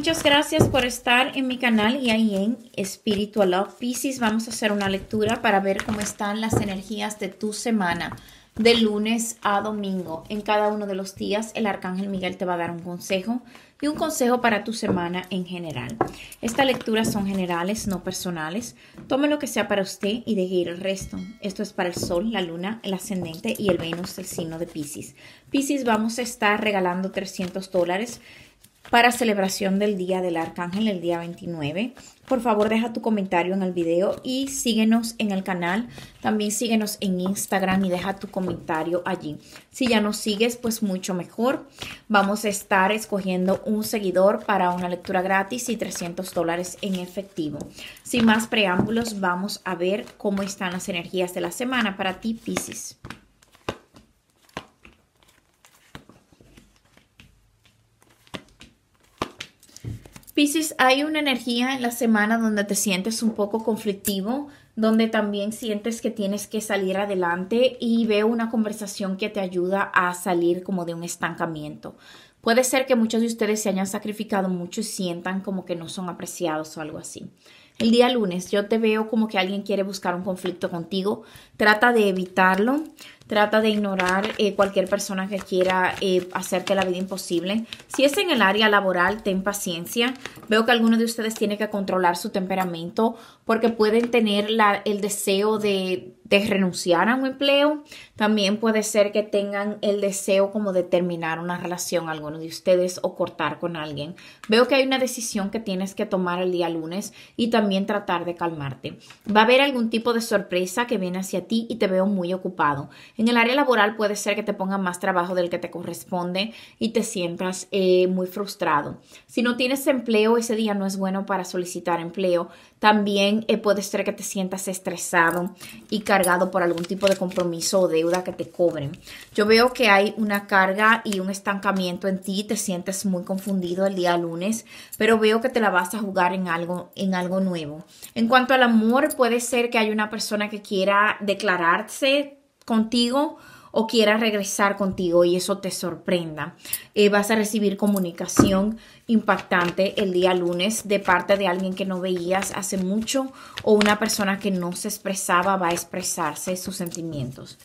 muchas gracias por estar en mi canal y ahí en Spiritual Love Pisces. Vamos a hacer una lectura para ver cómo están las energías de tu semana de lunes a domingo. En cada uno de los días el Arcángel Miguel te va a dar un consejo y un consejo para tu semana en general. Estas lecturas son generales, no personales. Tome lo que sea para usted y deje ir el resto. Esto es para el Sol, la Luna, el Ascendente y el Venus, el signo de Pisces. Pisces, vamos a estar regalando 300 dólares para celebración del Día del Arcángel, el día 29. Por favor, deja tu comentario en el video y síguenos en el canal. También síguenos en Instagram y deja tu comentario allí. Si ya nos sigues, pues mucho mejor. Vamos a estar escogiendo un seguidor para una lectura gratis y 300 dólares en efectivo. Sin más preámbulos, vamos a ver cómo están las energías de la semana para ti, Pisces. Piscis, hay una energía en la semana donde te sientes un poco conflictivo, donde también sientes que tienes que salir adelante y veo una conversación que te ayuda a salir como de un estancamiento. Puede ser que muchos de ustedes se hayan sacrificado mucho y sientan como que no son apreciados o algo así. El día lunes yo te veo como que alguien quiere buscar un conflicto contigo, trata de evitarlo, Trata de ignorar eh, cualquier persona que quiera eh, hacerte la vida imposible. Si es en el área laboral, ten paciencia. Veo que alguno de ustedes tiene que controlar su temperamento porque pueden tener el deseo de de renunciar a un empleo. También puede ser que tengan el deseo como de terminar una relación, alguno de ustedes, o cortar con alguien. Veo que hay una decisión que tienes que tomar el día lunes y también tratar de calmarte. Va a haber algún tipo de sorpresa que viene hacia ti y te veo muy ocupado. En el área laboral puede ser que te pongan más trabajo del que te corresponde y te sientas eh, muy frustrado. Si no tienes empleo, ese día no es bueno para solicitar empleo. También eh, puede ser que te sientas estresado y cargado por algún tipo de compromiso o deuda que te cobren. Yo veo que hay una carga y un estancamiento en ti, te sientes muy confundido el día lunes, pero veo que te la vas a jugar en algo, en algo nuevo. En cuanto al amor, puede ser que hay una persona que quiera declararse contigo o quiera regresar contigo y eso te sorprenda. Eh, vas a recibir comunicación impactante el día lunes de parte de alguien que no veías hace mucho o una persona que no se expresaba va a expresarse sus sentimientos.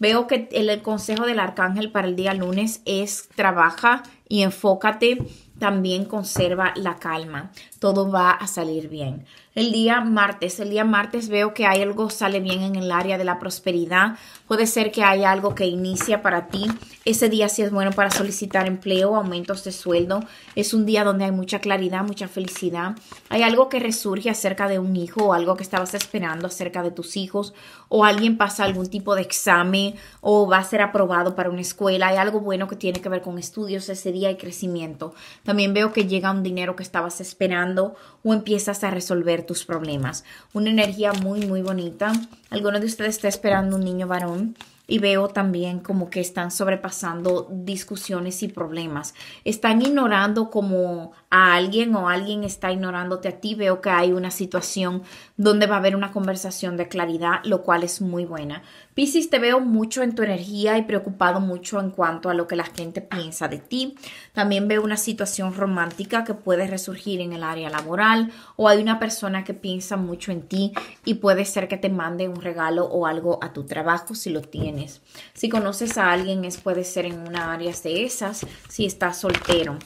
Veo que el consejo del arcángel para el día lunes es trabaja y enfócate, también conserva la calma. Todo va a salir bien el día martes. El día martes veo que hay algo sale bien en el área de la prosperidad. Puede ser que haya algo que inicia para ti. Ese día sí es bueno para solicitar empleo, aumentos de sueldo. Es un día donde hay mucha claridad, mucha felicidad. Hay algo que resurge acerca de un hijo o algo que estabas esperando acerca de tus hijos o alguien pasa algún tipo de examen o va a ser aprobado para una escuela. Hay algo bueno que tiene que ver con estudios ese día y crecimiento. También veo que llega un dinero que estabas esperando o empiezas a resolver tus problemas. Una energía muy, muy bonita. Alguno de ustedes está esperando un niño varón y veo también como que están sobrepasando discusiones y problemas. Están ignorando como a alguien o alguien está ignorándote a ti. Veo que hay una situación donde va a haber una conversación de claridad, lo cual es muy buena. Piscis, te veo mucho en tu energía y preocupado mucho en cuanto a lo que la gente piensa de ti. También veo una situación romántica que puede resurgir en el área laboral o hay una persona que piensa mucho en ti y puede ser que te mande un regalo o algo a tu trabajo si lo tienes. Si conoces a alguien, es, puede ser en una área de esas, si estás soltero.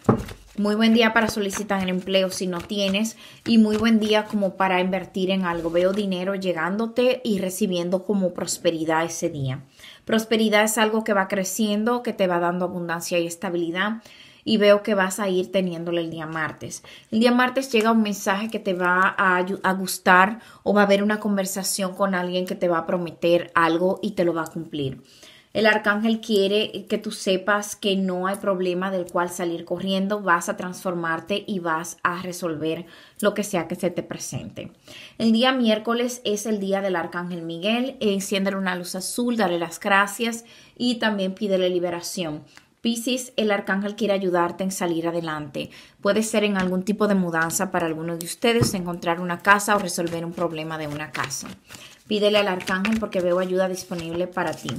Muy buen día para solicitar empleo si no tienes y muy buen día como para invertir en algo. Veo dinero llegándote y recibiendo como prosperidad ese día. Prosperidad es algo que va creciendo, que te va dando abundancia y estabilidad y veo que vas a ir teniéndole el día martes. El día martes llega un mensaje que te va a, gustar o va a haber una conversación con alguien que te va a prometer algo y te lo va a cumplir. El arcángel quiere que tú sepas que no hay problema del cual salir corriendo, vas a transformarte y vas a resolver lo que sea que se te presente. El día miércoles es el día del arcángel Miguel, enciéndele una luz azul, dale las gracias y también pídele liberación. Piscis, el arcángel quiere ayudarte en salir adelante. Puede ser en algún tipo de mudanza para alguno de ustedes, encontrar una casa o resolver un problema de una casa. Pídele al arcángel porque veo ayuda disponible para ti.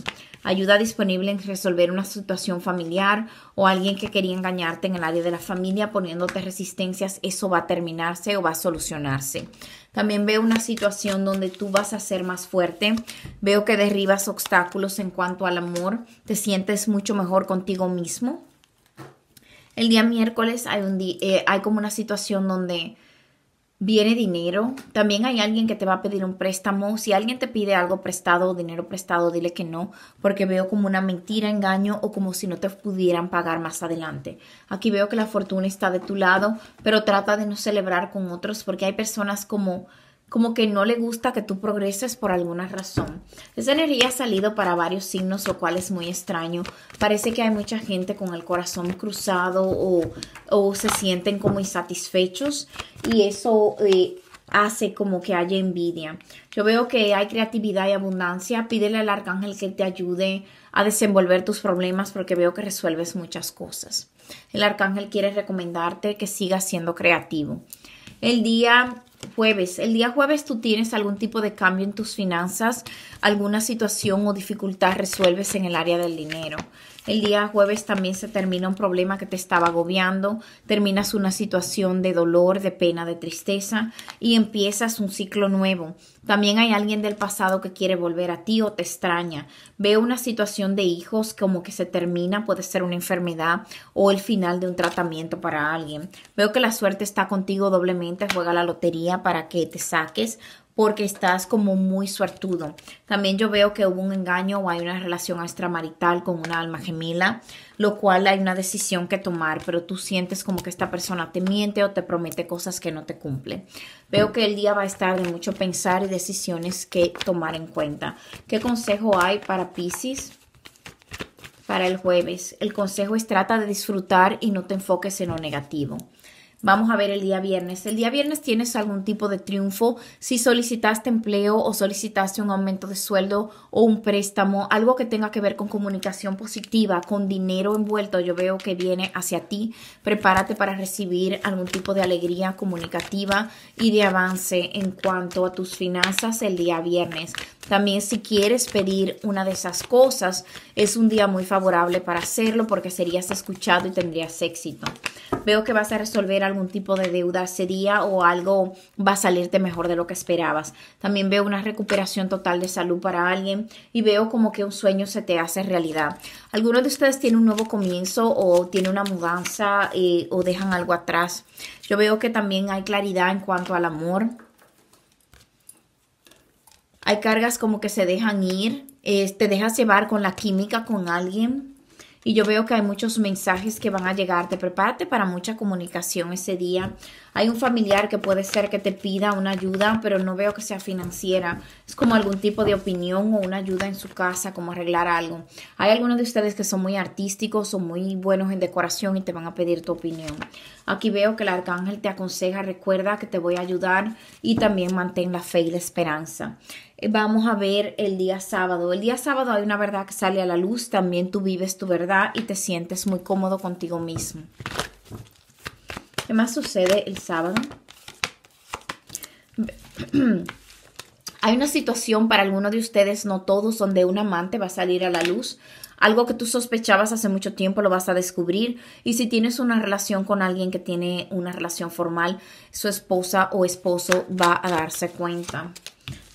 Ayuda disponible en resolver una situación familiar o alguien que quería engañarte en el área de la familia poniéndote resistencias. Eso va a terminarse o va a solucionarse. También veo una situación donde tú vas a ser más fuerte. Veo que derribas obstáculos en cuanto al amor. Te sientes mucho mejor contigo mismo. El día miércoles hay, un eh, hay como una situación donde viene dinero. También hay alguien que te va a pedir un préstamo. Si alguien te pide algo prestado o dinero prestado, dile que no, porque veo como una mentira, engaño o como si no te pudieran pagar más adelante. Aquí veo que la fortuna está de tu lado, pero trata de no celebrar con otros porque hay personas como como que no le gusta que tú progreses por alguna razón. Esa energía ha salido para varios signos, lo cual es muy extraño. Parece que hay mucha gente con el corazón cruzado o, se sienten como insatisfechos y eso eh, hace como que haya envidia. Yo veo que hay creatividad y abundancia. Pídele al arcángel que te ayude a desenvolver tus problemas porque veo que resuelves muchas cosas. El arcángel quiere recomendarte que sigas siendo creativo. El día jueves. El día jueves tú tienes algún tipo de cambio en tus finanzas, alguna situación o dificultad resuelves en el área del dinero. El día jueves también se termina un problema que te estaba agobiando, terminas una situación de dolor, de pena, de tristeza y empiezas un ciclo nuevo. También hay alguien del pasado que quiere volver a ti o te extraña. Veo una situación de hijos como que se termina, puede ser una enfermedad o el final de un tratamiento para alguien. Veo que la suerte está contigo doblemente, juega la lotería para que te saques porque estás como muy suertudo. También yo veo que hubo un engaño o hay una relación extramarital con una alma gemela, lo cual hay una decisión que tomar, pero tú sientes como que esta persona te miente o te promete cosas que no te cumple. Veo que el día va a estar de mucho pensar y decisiones que tomar en cuenta. ¿Qué consejo hay para Pisces? Para el jueves, el consejo es trata de disfrutar y no te enfoques en lo negativo. Vamos a ver el día viernes. El día viernes tienes algún tipo de triunfo si solicitaste empleo o solicitaste un aumento de sueldo o un préstamo, algo que tenga que ver con comunicación positiva, con dinero envuelto. Yo veo que viene hacia ti. Prepárate para recibir algún tipo de alegría comunicativa y de avance en cuanto a tus finanzas el día viernes. También si quieres pedir una de esas cosas, es un día muy favorable para hacerlo porque serías escuchado y tendrías éxito. Veo que vas a resolver algún tipo de deuda ese día o algo va a salirte mejor de lo que esperabas. También veo una recuperación total de salud para alguien y veo como que un sueño se te hace realidad. Algunos de ustedes tienen un nuevo comienzo o tienen una mudanza eh, o dejan algo atrás. Yo veo que también hay claridad en cuanto al amor hay cargas como que se dejan ir, te dejas llevar con la química con alguien. Y yo veo que hay muchos mensajes que van a llegarte. Prepárate para mucha comunicación ese día. Hay un familiar que puede ser que te pida una ayuda, pero no veo que sea financiera. Es como algún tipo de opinión o una ayuda en su casa, como arreglar algo. Hay algunos de ustedes que son muy artísticos o muy buenos en decoración y te van a pedir tu opinión. Aquí veo que el arcángel te aconseja, recuerda que te voy a ayudar y también mantén la fe y la esperanza. Eh, vamos a ver el día sábado. El día sábado hay una verdad que sale a la luz, también tú vives tu verdad y te sientes muy cómodo contigo mismo. ¿Qué más sucede el sábado? Hay una situación para algunos de ustedes, no todos, donde un amante va a salir a la luz. Algo que tú sospechabas hace mucho tiempo lo vas a descubrir. Y si tienes una relación con alguien que tiene una relación formal, su esposa o esposo va a darse cuenta.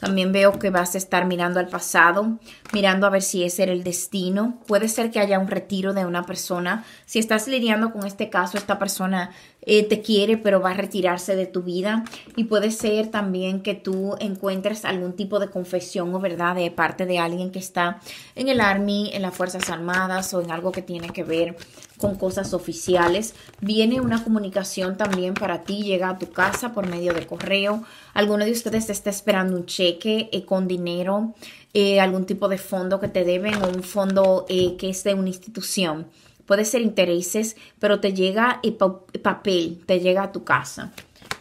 También veo que vas a estar mirando al pasado, mirando a ver si ese el destino. Puede ser que haya un retiro de una persona. Si estás lidiando con este caso, esta persona eh, te quiere, pero va a retirarse de tu vida. Y puede ser también que tú encuentres algún tipo de confesión o verdad de parte de alguien que está en el Army, en las Fuerzas Armadas o en algo que tiene que ver con cosas oficiales. Viene una comunicación también para ti, llega a tu casa por medio de correo. Alguno de ustedes está esperando un cheque eh, con dinero, eh, algún tipo de fondo que te deben o un fondo que es de una institución. Puede ser intereses, pero te llega el papel, te llega a tu casa.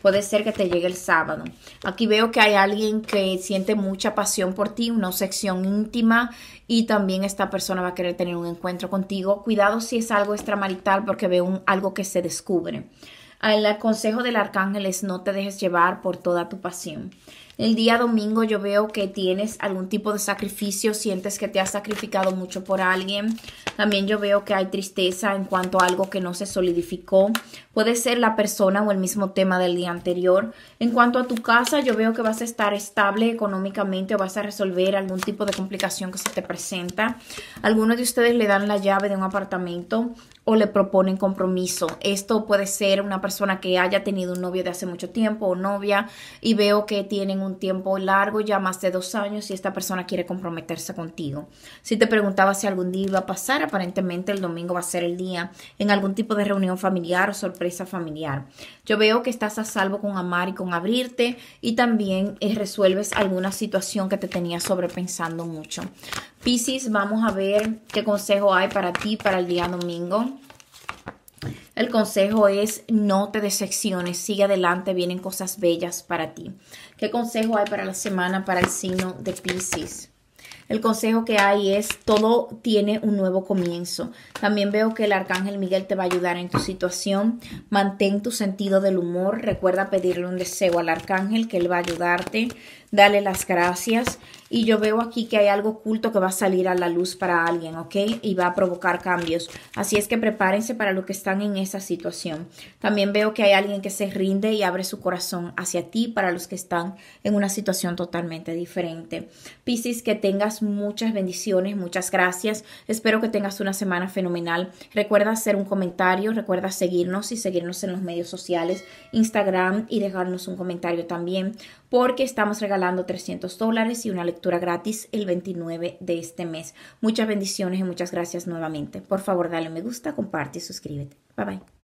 Puede ser que te llegue el sábado. Aquí veo que hay alguien que siente mucha pasión por ti, una sección íntima y también esta persona va a querer tener un encuentro contigo. Cuidado si es algo extramarital porque veo algo que se descubre. El consejo del arcángel es no te dejes llevar por toda tu pasión. El día domingo yo veo que tienes algún tipo de sacrificio, sientes que te has sacrificado mucho por alguien. También yo veo que hay tristeza en cuanto a algo que no se solidificó. Puede ser la persona o el mismo tema del día anterior. En cuanto a tu casa, yo veo que vas a estar estable económicamente o vas a resolver algún tipo de complicación que se te presenta. Algunos de ustedes le dan la llave de un apartamento o le proponen compromiso. Esto puede ser una persona que haya tenido un novio de hace mucho tiempo o novia y veo que tienen un tiempo largo, ya más de dos años, y esta persona quiere comprometerse contigo. Si te preguntaba si algún día iba a pasar, aparentemente el domingo va a ser el día en algún tipo de reunión familiar o sorpresa familiar. Yo veo que estás a salvo con amar y con abrirte y también eh, resuelves alguna situación que te tenía sobrepensando mucho. Piscis, vamos a ver qué consejo hay para ti para el día domingo. El consejo es no te decepciones, sigue adelante, vienen cosas bellas para ti. ¿Qué consejo hay para la semana para el signo de Pisces? El consejo que hay es todo tiene un nuevo comienzo. También veo que el arcángel Miguel te va a ayudar en tu situación. Mantén tu sentido del humor. Recuerda pedirle un deseo al arcángel que él va a ayudarte. Dale las gracias y yo veo aquí que hay algo oculto que va a salir a la luz para alguien, ¿ok? Y va a provocar cambios. Así es que prepárense para lo que están en esa situación. También veo que hay alguien que se rinde y abre su corazón hacia ti para los que están en una situación totalmente diferente. Piscis, que tengas muchas bendiciones, muchas gracias. Espero que tengas una semana fenomenal. Recuerda hacer un comentario, recuerda seguirnos y seguirnos en los medios sociales, Instagram y dejarnos un comentario también porque estamos regalando 300 dólares y una lectura gratis el 29 de este mes. Muchas bendiciones y muchas gracias nuevamente. Por favor, dale me gusta, comparte y suscríbete. Bye bye.